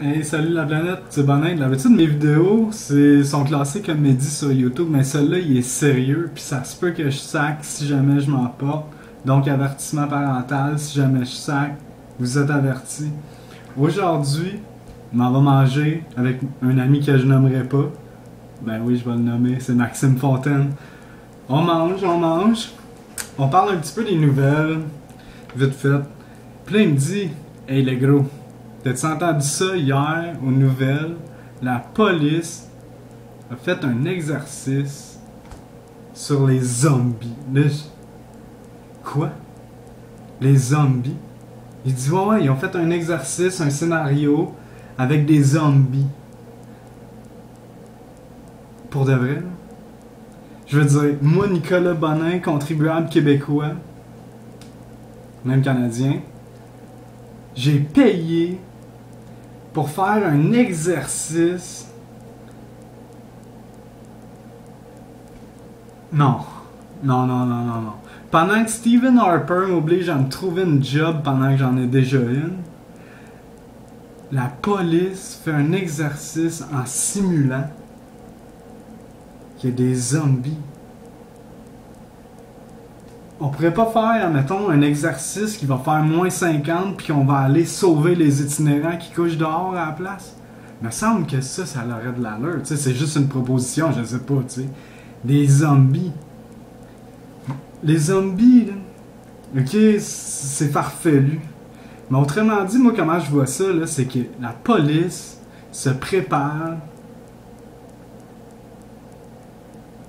Hey, salut la planète, c'est Bonin. D'habitude, mes vidéos sont classées comme Mehdi sur YouTube, mais celui-là, il est sérieux, puis ça se peut que je sac si jamais je m'emporte. Donc, avertissement parental, si jamais je sac, vous êtes avertis. Aujourd'hui, on va manger avec un ami que je nommerai pas. Ben oui, je vais le nommer, c'est Maxime Fontaine. On mange, on mange. On parle un petit peu des nouvelles, vite fait. Puis là, il me dit, hey les gros, T'as-tu entendu ça hier aux nouvelles? La police a fait un exercice sur les zombies. Quoi? Les zombies? Il dit ouais, ouais, ils ont fait un exercice, un scénario avec des zombies. Pour de vrai? Je veux dire, moi, Nicolas Bonin, contribuable québécois, même canadien, j'ai payé pour faire un exercice. Non. Non, non, non, non, non. Pendant que Stephen Harper m'oblige à me trouver une job pendant que j'en ai déjà une, la police fait un exercice en simulant qu'il y a des zombies on pourrait pas faire, mettons, un exercice qui va faire moins 50 puis qu'on va aller sauver les itinérants qui couchent dehors à la place? Il me semble que ça, ça aurait de l'allure. Tu c'est juste une proposition, je sais pas, tu sais. Des zombies. Les zombies, là, ok, c'est farfelu. Mais autrement dit, moi, comment je vois ça, là, c'est que la police se prépare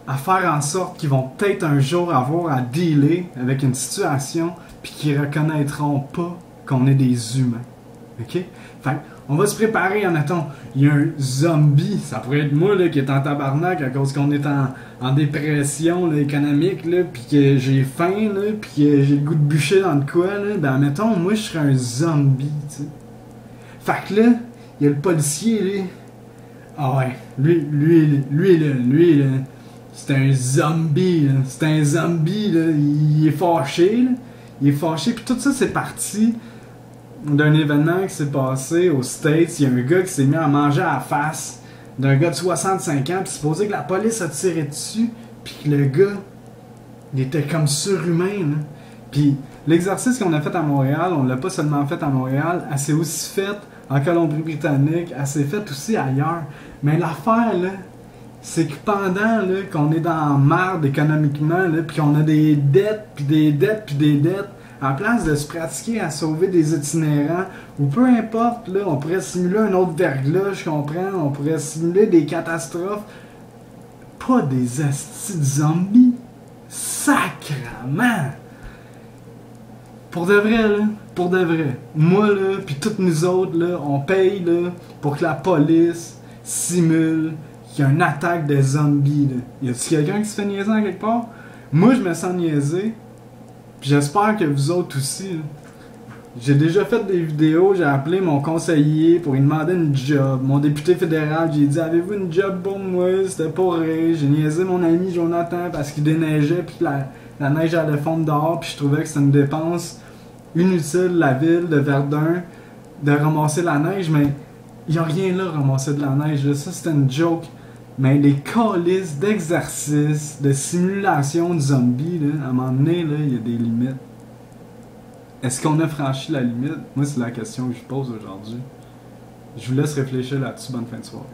à faire en sorte qu'ils vont peut-être un jour avoir à dealer avec une situation puis qu'ils reconnaîtront pas qu'on est des humains. OK? Fait on va se préparer en attendant. Il y a un zombie, ça pourrait être moi là, qui est en tabarnak à cause qu'on est en, dépression économique, là, puis que j'ai faim, là, puis que j'ai le goût de bûcher dans le quoi. Là, ben, mettons, moi je serais un zombie, sais. Fait que là, il y a le policier, là. Ah ouais, lui, lui, lui, lui, là, lui, là c'est un zombie, c'est un zombie, là. il est fâché, il est fâché, puis tout ça c'est parti d'un événement qui s'est passé aux States, il y a un gars qui s'est mis à manger à la face d'un gars de 65 ans, puis supposé que la police a tiré dessus, puis que le gars, il était comme surhumain. Puis l'exercice qu'on a fait à Montréal, on l'a pas seulement fait à Montréal, elle s'est aussi faite en Colombie-Britannique, elle s'est faite aussi ailleurs. Mais l'affaire, là, c'est que pendant qu'on est dans la merde économiquement, puis qu'on a des dettes, puis des dettes, puis des dettes, en place de se pratiquer à sauver des itinérants, ou peu importe, là, on pourrait simuler un autre verglas, je comprends, on pourrait simuler des catastrophes, pas des astis de zombies. Sacrement! Pour de vrai, là, pour de vrai. Moi, là, puis toutes nous autres, là, on paye, là, pour que la police simule qu'il y a une attaque de zombies. Là. Y a-t-il quelqu'un qui se fait niaiser en quelque part? Moi, je me sens niaisé. Puis j'espère que vous autres aussi. J'ai déjà fait des vidéos, j'ai appelé mon conseiller pour lui demander une job. Mon député fédéral, j'ai dit Avez-vous une job pour moi? C'était pour rire. J'ai niaisé mon ami Jonathan parce qu'il déneigeait puis la, la neige allait fondre dehors. Puis je trouvais que c'était une dépense inutile, la ville de Verdun, de ramasser la neige. Mais il n'y a rien là, ramasser de la neige. Ça, c'était une joke. Mais les calices d'exercice, de simulation de zombies, là, à un moment donné, il y a des limites. Est-ce qu'on a franchi la limite? Moi, c'est la question que je pose aujourd'hui. Je vous laisse réfléchir là-dessus. Bonne fin de soirée.